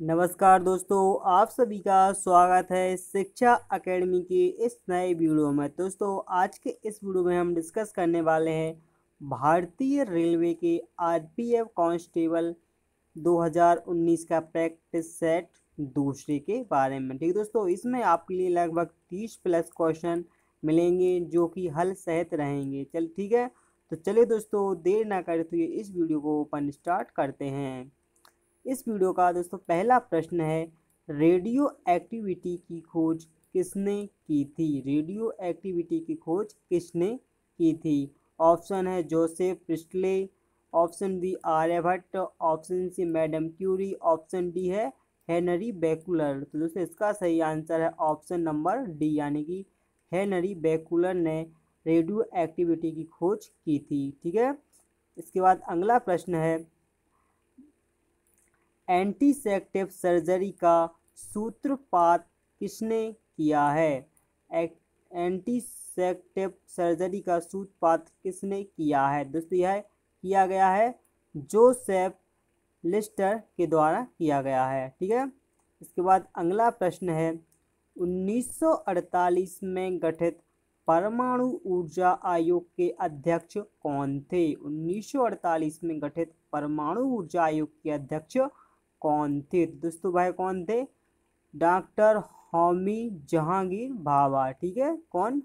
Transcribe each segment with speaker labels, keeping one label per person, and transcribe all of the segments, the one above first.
Speaker 1: नमस्कार दोस्तों, आप सभी का स्वागत है शिक्षा एकेडमी के इस नए वीडियो में। दोस्तों, आज के इस वीडियो में हम डिस्कस करने वाले हैं भारतीय रेलवे के आरपीएफ कांस्टेबल 2019 का प्रैक्टिस सेट दूसरे के बारे में। ठीक दोस्तों, इसमें आपके लिए लगभग 30 प्लस क्वेश्चन मिलेंगे जो कि हल सहित रहेंगे। चल, ठीक है? तो चलिए दोस्तों, देर ना करते हुए इस वीडियो को ओपन स्टार्ट करते हैं। इस वीडियो का दोस्तों पहला प्रश्न है, रेडियो एक्टिविटी की खोज किसने की थी? रेडियो एक्टिविटी की खोज किसने की थी? ऑप्शन है Joseph Priestley option B Aryabhata option C madam Curie, option D है हेनरी बैकुलर। तो दोस्तों इसका सही आंसर है ऑप्शन नंबर डी, यानी कि हेनरी बेकुलर ने रेडियो एक्टिविटी की खोज की थी, ठीक है? इसके बाद अगला प्रश्न है एंटीसेक्टिव सर्जरी का सूत्रपात किसने किया है? एंटीसेक्टिव सर्जरी का सूत्रपात किसने किया है? दोस्तों, यह किया गया है जोसेफ लिस्टर के द्वारा किया गया है, ठीक है? इसके बाद अगला प्रश्न है 1948 में गठित परमाणु ऊर्जा आयोग के अध्यक्ष कौन थे? 1948 में गठित परमाणु ऊर्जा आयोग के अध्यक्ष कौन थे? दोस्तों भाई कौन थे? डॉक्टर होमी जहांगीर बाबा, ठीक है? कौन?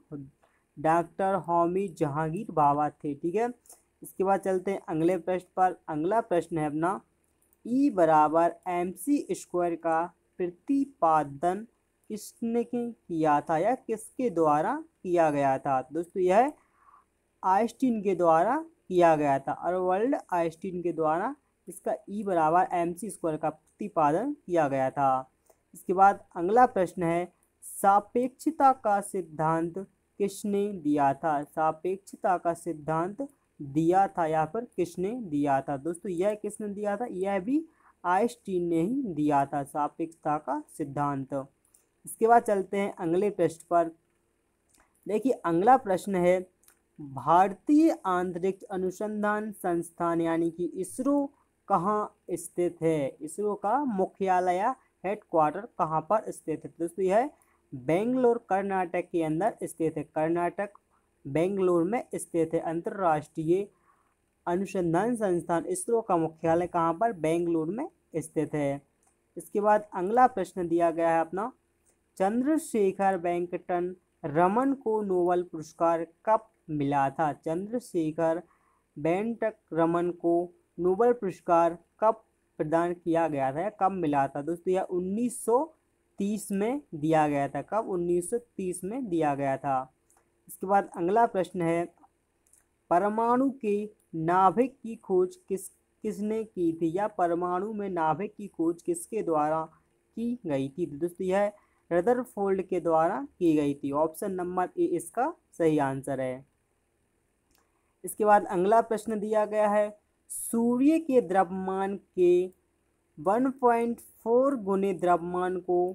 Speaker 1: डॉक्टर होमी जहांगीर बाबा थे, ठीक है? इसके बाद चलते हैं अगले प्रश्न पर। अगला प्रश्न है अपना ई बराबर एम सी स्क्वायर का प्रतिपादन किसने किया था या किसके द्वारा किया गया था? दोस्तों, यह आइस्टीन के द्वारा किया गया था और वर्ल्ड आइस्टीन के द्वारा इसका ई e बराबर एम सी स्क्वायर का प्रतिपादन किया गया था। इसके बाद अगला प्रश्न है, सापेक्षता का सिद्धांत किसने दिया था? सापेक्षता का सिद्धांत दिया था या फिर किसने दिया था? दोस्तों, यह किसने दिया था? यह भी आइंस्टीन ने ही दिया था, सापेक्षता का सिद्धांत। इसके बाद चलते हैं अगले प्रश्न पर। देखिए, अगला प्रश्न है, भारतीय आंतरिक्ष अनुसंधान संस्थान यानी कि इसरो कहाँ स्थित है? इसरो का मुख्यालय हेडक्वार्टर कहाँ पर स्थित है? दोस्तों, यह बेंगलोर, कर्नाटक के अंदर स्थित है। कर्नाटक, बेंगलोर में स्थित है। अंतर्राष्ट्रीय अनुसंधान संस्थान इसरो का मुख्यालय कहाँ पर? बेंगलोर में स्थित है। इसके बाद अगला प्रश्न दिया गया है अपना। चंद्रशेखर वेंकटन रमन को नोबल पुरस्कार कब मिला था? चंद्रशेखर वेंकट रमन को नोबल पुरस्कार कब प्रदान किया गया था कब मिला था दोस्तों? यह 1930 में दिया गया था। कब? 1930 में दिया गया था। इसके बाद अगला प्रश्न है, परमाणु के नाभिक की खोज किस, किसने की थी या परमाणु में नाभिक की खोज किसके द्वारा की गई थी? तो दोस्तों, यह रदरफोल्ड के द्वारा की गई थी। ऑप्शन नंबर ए इसका सही आंसर है। इसके बाद अगला प्रश्न दिया गया है सूर्य के द्रव्यमान के 1.4 गुने द्रव्यमान को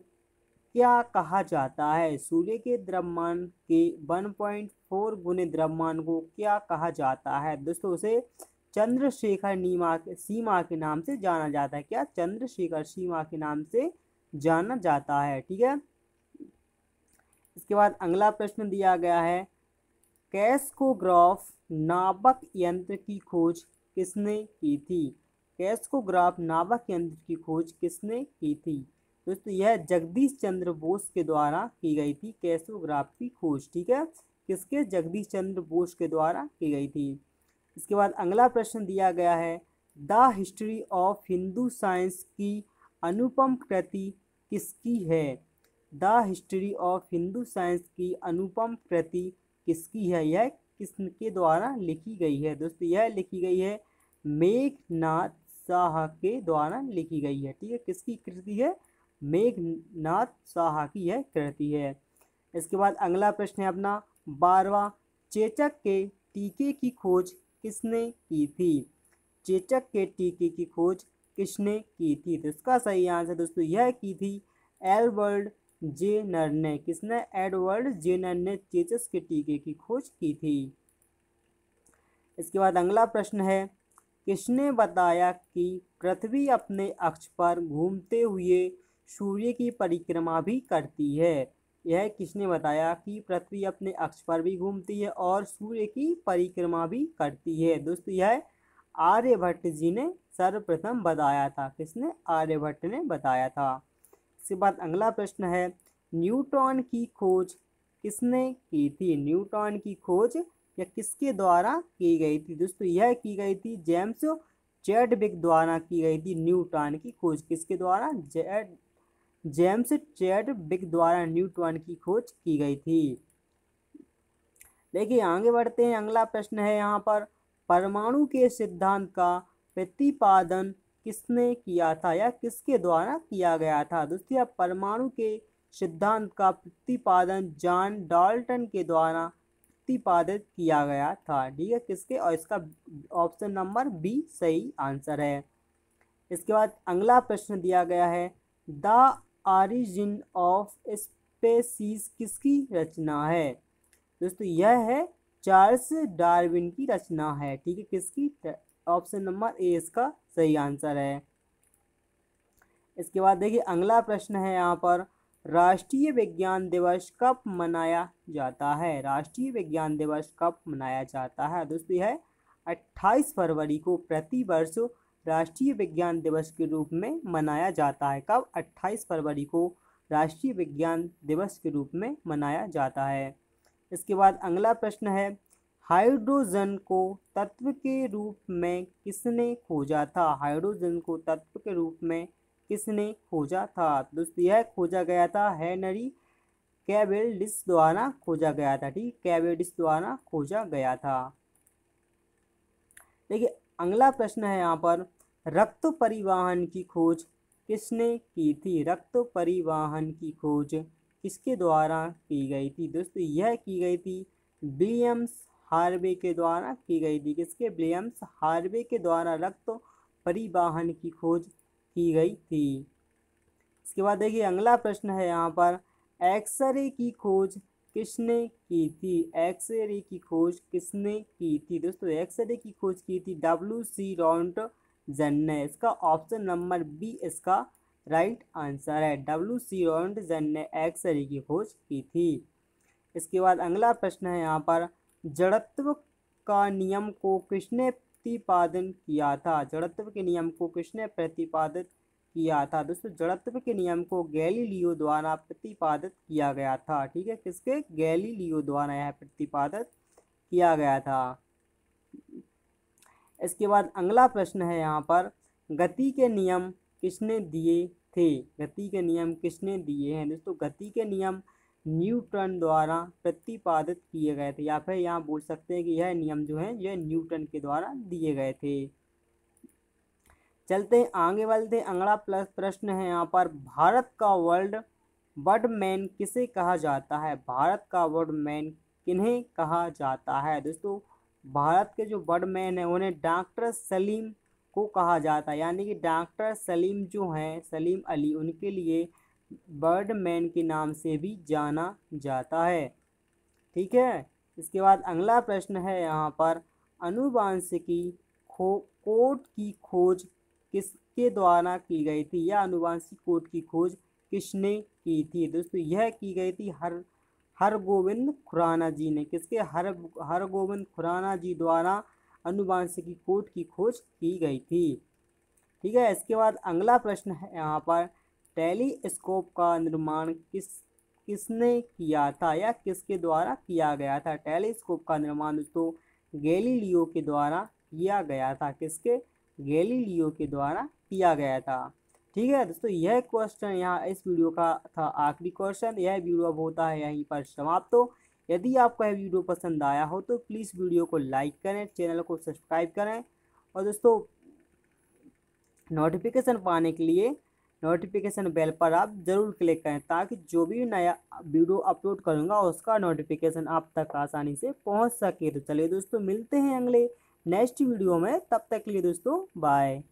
Speaker 1: क्या कहा जाता है? सूर्य के द्रव्यमान के 1.4 गुने द्रव्यमान को क्या कहा जाता है? दोस्तों, उसे चंद्रशेखर नीमा सीमा के नाम से जाना जाता है। क्या? चंद्रशेखर सीमा के नाम से जाना जाता है। ठीक है? इसके बाद अगला प्रश्न दिया गया है। कैस्कोग्राफ नाबक यंत्र की खोज किसने की थी? कैस्कोग्राफ नाबक यंत्र की खोज किसने की थी? दोस्तों, यह जगदीश चंद्र बोस के द्वारा की गई थी कैस्कोग्राफ की खोज, ठीक है? किसके? जगदीश चंद्र बोस के द्वारा की गई थी। इसके बाद अगला प्रश्न दिया गया है, the history of Hindu science की अनुपम कृति किसकी है? The history of Hindu science की अनुपम कृति किसकी है? यह किसके द्वारा लिखी गई है। दोस्तों, यह लिखी गई है मेघनाथ शाह के द्वारा लिखी गई है। ठीक है, किसकी कृति है? मेघनाथ शाह की यह कृति है। इसके बाद अगला प्रश्न है अपना। बारवा, चेचक के टीके की खोज किसने की थी? चेचक के टीके की खोज किसने की थी? तो इसका सही आंसर दोस्तों यह की थी जेनर ने किसने? एडवर्ड जेनर ने चेचस के टीके की खोज की थी। इसके बाद अगला प्रश्न है, किसने बताया कि पृथ्वी अपने अक्ष पर घूमते हुए सूर्य की परिक्रमा भी करती है? यह किसने बताया कि पृथ्वी अपने अक्ष पर भी घूमती है और सूर्य की परिक्रमा भी करती है? दोस्तों, यह आर्यभट्ट जी ने सर्वप्रथम बताया था। किसने? आर्यभट्ट ने बताया था। इसके बाद अगला प्रश्न है, न्यूटन की खोज किसने की थी? न्यूटन की खोज या किसके द्वारा की गई थी? दोस्तों, यह की गई थी, जेम्स चैडविक द्वारा की गई थी। न्यूटन की खोज किसके द्वारा? जेड जेम्स चैडविक द्वारा न्यूटन की खोज की गई थी। देखिए, आगे बढ़ते हैं, अगला प्रश्न है यहाँ पर, परमाणु के सिद्धांत का प्रतिपादन किसने किया था या किसके द्वारा किया गया था? दोस्तों परमाणु के सिद्धांत का प्रतिपादन जॉन डाल्टन के द्वारा प्रतिपादित किया गया था। ठीक है, किसके? और इसका ऑप्शन नंबर बी सही आंसर है। इसके बाद अगला प्रश्न दिया गया है, द ऑरिजिन ऑफ़ स्पेसीज किसकी रचना है? दोस्तों, यह है चार्ल्स डार्विन की रचना है। ठीक है, किसकी? ऑप्शन नंबर ए इसका सही आंसर है। इसके बाद देखिए, अगला प्रश्न है यहाँ पर, राष्ट्रीय विज्ञान दिवस कब मनाया जाता है? राष्ट्रीय विज्ञान दिवस कब मनाया जाता है? दोस्तों, यह 28 फरवरी को प्रति वर्ष राष्ट्रीय विज्ञान दिवस के रूप में मनाया जाता है। कब? 28 फरवरी को राष्ट्रीय विज्ञान दिवस के रूप में मनाया जाता है। इसके बाद अगला प्रश्न है हाइड्रोजन को तत्व के रूप में किसने खोजा था? हाइड्रोजन को तत्व के रूप में किसने खोजा था? दोस्तों, यह खोजा गया था हैनरी कैबेल्डिस द्वारा खोजा गया था, ठीक? कैबेल्डिस द्वारा खोजा गया था। देखिए, अगला प्रश्न है यहाँ पर, रक्त परिवहन की खोज किसने की थी? रक्त परिवहन की खोज किसके द्वारा की गई थी? दोस्तों, यह की गई थी विलियम्स हार्वे के द्वारा की गई थी किसके विलियम्स हार्वे के द्वारा रक्त परिवहन की खोज की गई थी। इसके बाद देखिए, अगला प्रश्न है यहाँ पर, एक्सरे की खोज किसने की थी? एक्सरे की खोज किसने की थी? दोस्तों, एक्सरे की खोज की थी डब्ल्यू सी रॉन्ट जन ने। इसका ऑप्शन नंबर बी इसका राइट आंसर है। डब्ल्यू सी रॉन्ट जन ने एक्सरे की खोज की थी। इसके बाद अगला प्रश्न है यहाँ पर जड़त्व का नियम को किसने प्रतिपादन किया था? जड़त्व के नियम को किसने प्रतिपादित किया था? दोस्तों, जड़त्व के नियम को गैलीलियो द्वारा प्रतिपादित किया गया था। ठीक है, किसके? गैलीलियो द्वारा यह प्रतिपादित किया गया था। इसके बाद अगला प्रश्न है यहाँ पर। गति के नियम किसने दिए थे? गति के नियम किसने दिए हैं? दोस्तों, गति के नियम न्यूटन द्वारा प्रतिपादित किए गए थे, या फिर यहाँ बोल सकते हैं कि यह नियम जो है, यह न्यूटन के द्वारा दिए गए थे। चलते हैं, आगे बढ़ते अगला प्लस प्रश्न है यहाँ पर, भारत का वर्ल्ड बर्ड मैन किसे कहा जाता है? भारत का वर्ल्ड मैन किन्हें कहा जाता है? दोस्तों, भारत के जो बर्ड मैन है, उन्हें डॉक्टर सलीम को कहा जाता है। यानी कि डॉक्टर सलीम जो हैं, सलीम अली, उनके लिए बर्ड मैन के नाम से भी जाना जाता है। ठीक है? इसके बाद अगला प्रश्न है यहाँ पर अनुवांशिकी खो, कोट की खोज किसके द्वारा की गई थी? या अनुवांशिक कोट की खोज किसने की थी? दोस्तों, यह की गई थी हर हर गोविंद खुराना जी ने। किसके? हर हर गोविंद खुराना जी द्वारा अनुवांशिकी कोट की खोज की गई थी। ठीक है? इसके बाद अगला प्रश्न है यहाँ पर टेलीस्कोप का निर्माण किस, किसने किया था या किसके द्वारा किया गया था? टेलीस्कोप का निर्माण दोस्तों गैलीलियो के द्वारा किया गया था। किसके? गैलीलियो के द्वारा किया गया था। ठीक है दोस्तों, यह क्वेश्चन यहाँ इस वीडियो का था आखिरी क्वेश्चन यह वीडियो अब होता है यहीं पर समाप्त। हो यदि आपको यह वीडियो पसंद आया हो तो प्लीज़ वीडियो को लाइक करें चैनल को सब्सक्राइब करें। और दोस्तों नोटिफिकेशन पाने के लिए नोटिफिकेशन बेल पर आप ज़रूर क्लिक करें ताकि जो भी नया वीडियो अपलोड करूँगा, उसका नोटिफिकेशन आप तक आसानी से पहुँच सके। तो चलिए दोस्तों, मिलते हैं अगले नेक्स्ट वीडियो में। तब तक के लिए दोस्तों बाय